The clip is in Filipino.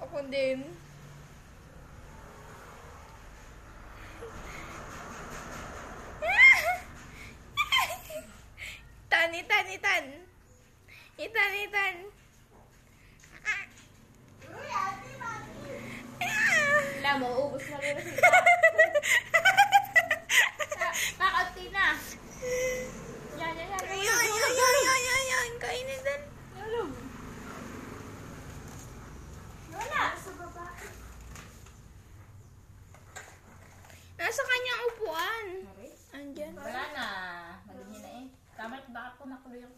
Ako din. Tan, itan, itan. Itan, itan. Wala mo, ubus na rin. Pakauti na. bakit po makuloy ang